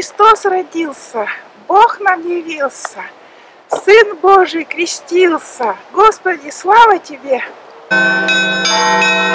Христос родился, Бог нам явился, Сын Божий крестился. Господи, слава Тебе! Thank you.